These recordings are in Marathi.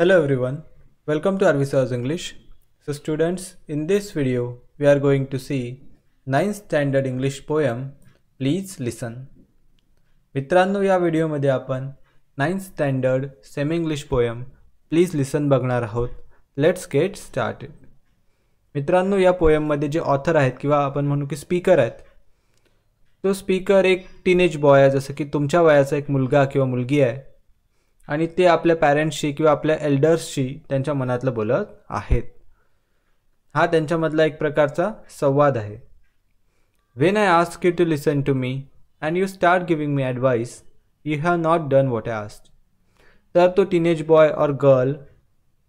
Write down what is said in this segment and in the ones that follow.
Hello everyone, welcome to Arvisa's English. So students, in this video we are going to see 9th standard English poem Please listen. मित्रांनो या व्हिडिओमध्ये आपण ninth standard semi English poem please listen बघणार आहोत. लेट्स गेट स्टार्टेड मित्रांनो या पोयममध्ये जे ऑथर आहेत किंवा आपण म्हणू की स्पीकर आहेत तो स्पीकर एक टीनेज बॉय आहे. जसं की तुमच्या वयाचा एक मुलगा किंवा मुलगी आहे. आणि ते आपल्या पॅरेंट्सशी किंवा आपल्या एल्डर्सशी त्यांच्या मनातलं बोलत आहेत. हा त्यांच्यामधला एक प्रकारचा संवाद आहे. When I ask you to listen to me and you start giving me advice you have not done what I asked तर तो टीनेज बॉय ऑर गर्ल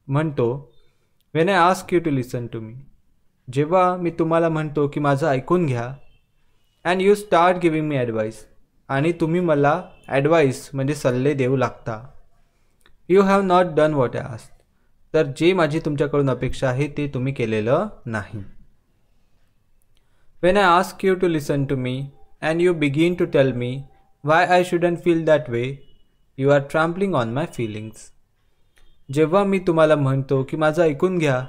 म्हणतो when I ask you to listen to me जेव्हा मी तुम्हाला म्हणतो की माझं ऐकून घ्या and you start giving me advice आणि तुम्ही मला ॲडवाईस म्हणजे सल्ले देऊ लागता. You have not done what I asked तर जे माझी तुमच्याकडून अपेक्षा आहे ते तुम्ही केलेलं नाही. When I ask you to listen to me and you begin to tell me why I shouldn't feel that way you are trampling on my feelings जेव्हा मी तुम्हाला म्हणतो की माझं ऐकून घ्या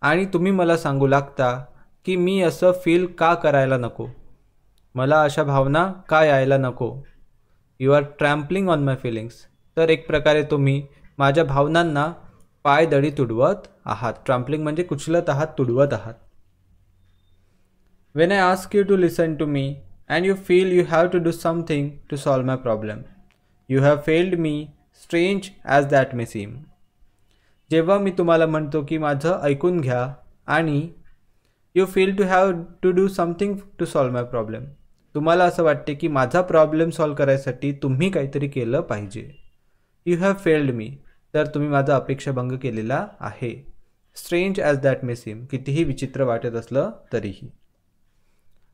आणि तुम्ही मला सांगू लागता की मी असं फील का करायला नको मला अशा भावना का यायला नको you are trampling on my feelings तर एक प्रकारे तुम्ही माझ्या भावनांना पायदळी तुडवत आहात. ट्रम्पलिंग म्हणजे कुचलत आहात तुडवत आहात. When I ask you to listen to me and you feel you have to do something to solve my problem you have failed me strange as that may seem जेव्हा मी तुम्हाला म्हणतो की माझं ऐकून घ्या आणि you feel to have to do something to solve my problem तुम्हाला असं वाटते की माझा प्रॉब्लेम सॉल्व करायसाठी तुम्ही काहीतरी केलं पाहिजे. यू हॅव फेल्ड मी तर तुम्ही माझा अपेक्षाभंग केलेला आहे. Strange as that may seem कितीही विचित्र वाटत असलं तरीही.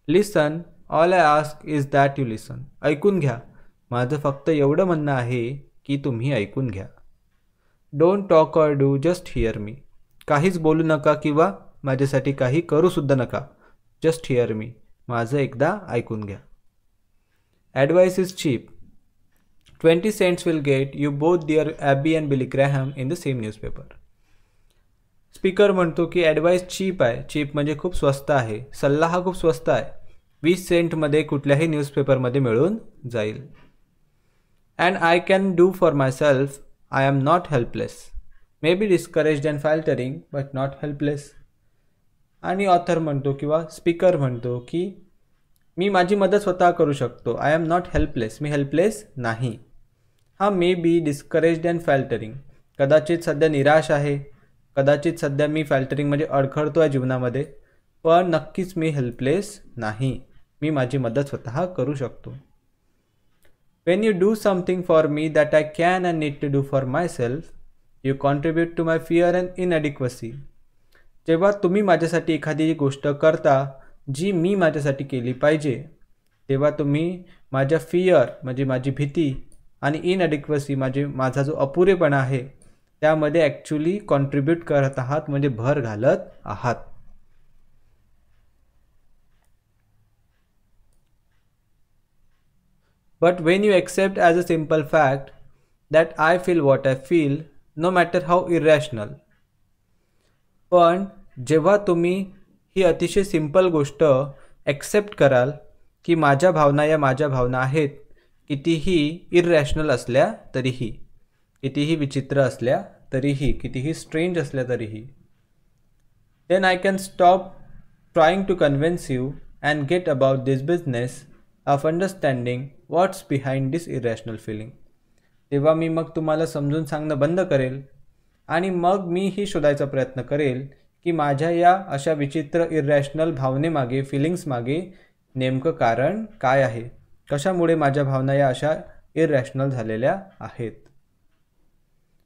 Listen all I ask is that you listen ऐकून घ्या. माझं फक्त एवढं म्हणणं आहे की तुम्ही ऐकून घ्या. Don't talk or do just hear me काहीच बोलू नका किंवा माझ्यासाठी काही करूसुद्धा नका. जस्ट हिअर मी माझं एकदा ऐकून घ्या. Advice is cheap twenty cents will get you both dear Abby and Billy Graham in the same newspaper speaker म्हणतो की ॲडवाईस चीप आहे. चीप म्हणजे खूप स्वस्त आहे. सल्ला हा खूप स्वस्त आहे. वीस सेंटमध्ये कुठल्याही न्यूजपेपरमध्ये मिळून जाईल. And I can do for myself I am not helpless may be discouraged and faltering but not helpless आणि ऑथर म्हणतो किंवा स्पीकर म्हणतो की मी माझी मदत स्वतः करू शकतो. आय एम नॉट हेल्पलेस मी हेल्पलेस नाही. हा मे बी डिस्करेज्ड अँड फॅल्टरिंग कदाचित सध्या निराश आहे. कदाचित सध्या मी फॅल्टरिंग म्हणजे अडखळतो आहे जीवनामध्ये. पण नक्कीच मी हेल्पलेस नाही. मी माझी मदत स्वतः करू शकतो. When you do something for me that I can and need to do for myself you contribute to my fear and inadequacy जेव्हा तुम्ही माझ्यासाठी एखादी गोष्ट करता जी मी माझ्यासाठी केली पाहिजे तेव्हा तुम्ही माझ्या फिअर म्हणजे माझी भीती आणि इनॲडिक्वसी माझे माझा जो अपुरेपणा आहे त्यामध्ये ॲक्च्युली कॉन्ट्रीब्यूट करत आहात म्हणजे भर घालत आहात. But when you accept as a simple fact that I feel what I feel no matter how irrational पण जेव्हा तुम्ही ही अतिशय सिंपल गोष्ट ॲक्सेप्ट कराल की माझ्या भावना या माझ्या भावना आहेत कितीही इरॅशनल असल्या तरीही कितीही विचित्र असल्या तरीही कितीही स्ट्रेंज असल्या तरीही then I can stop trying to convince you and get about this business of understanding what's behind this irrational feeling तेव्हा मी मग तुम्हाला समजून सांगणं बंद करेल आणि मग मीही शोधायचा प्रयत्न करेल की माझ्या या अशा विचित्र इरॅशनल भावनेमागे फिलिंग्समागे नेमकं कारण काय आहे? कशामुळे माझ्या भावना या अशा इरॅशनल झालेल्या आहेत?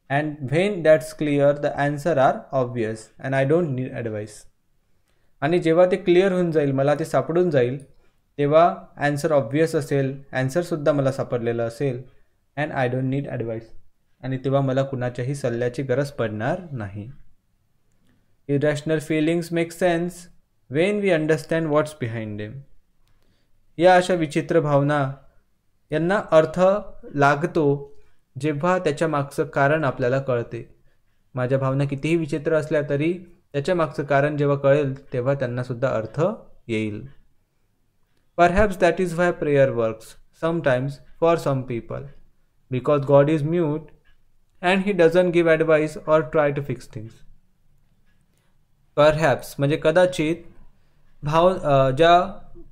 And when that's clear the answer are obvious and I don't need advice आणि जेव्हा ते क्लिअर होऊन जाईल मला ते सापडून जाईल तेव्हा ॲन्सर ऑब्वियस असेल ॲन्सरसुद्धा मला सापडलेलं असेल and I don't need advice आणि तेव्हा मला कुणाच्याही सल्ल्याची गरज पडणार नाही. Irrational feelings make sense when we understand what's behind them या अशा विचित्र भावना यांना अर्थ लागतो जेव्हा त्याच्या मागचं कारण आपल्याला कळते. माझ्या भावना कितीही विचित्र असल्या तरी त्याच्या मागचं कारण जेव्हा कळेल तेव्हा त्यांनासुद्धा अर्थ येईल. Perhaps that is why prayer works sometimes for some people because God is mute and he doesn't give advice or try to fix things perhaps म्हणजे कदाचित भाव ज्या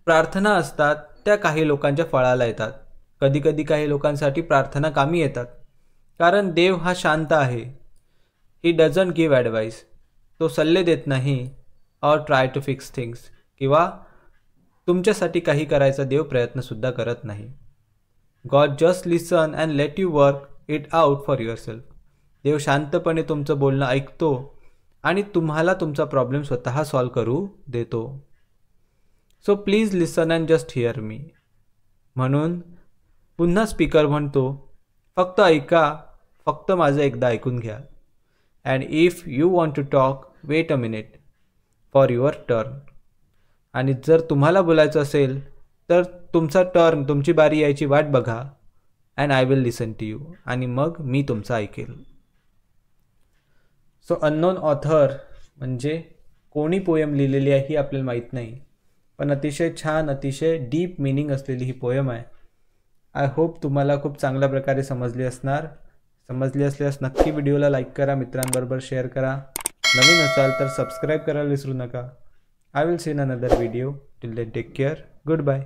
प्रार्थना असतात त्या काही लोकांच्या फळाला येतात. कधीकधी काही लोकांसाठी प्रार्थना कामी येतात. कारण देव हा शांत आहे. ही डझन गिव्ह ॲडवाईस तो सल्ले देत नाही or try to fix things किंवा तुमच्यासाठी काही करायचा देव प्रयत्नसुद्धा करत नाही. God just listen and let you work it out for yourself देव शांतपणे तुमचं बोलणं ऐकतो आणि तुम्हाला तुमचा प्रॉब्लेम स्वतः सॉल्व करू देतो. So please listen and just hear me म्हणून पुन्हा स्पीकर म्हणतो फक्त ऐका फक्त माझं एकदा ऐकून घ्या. And if you want to talk wait a minute for your turn आणि जर तुम्हाला बोलायचं असेल तर तुमचा टर्न तुमची बारी यायची वाट बघा. And I will listen to you आणि मग मी तुमचं ऐकेल. सो अननोन ऑथर म्हणजे कोणी पोयम लिहिलेली आहे ही आपल्याला माहीत नाही. पण अतिशय छान अतिशय डीप मिनिंग असलेली ही पोयम आहे. आय होप तुम्हाला खूप चांगल्या प्रकारे समजली असणार. समजली असल्यास नक्की व्हिडिओला लाईक करा मित्रांबरोबर शेअर करा. नवीन असाल तर सबस्क्राईब करायला विसरू नका. I will seen another video till then take care good bye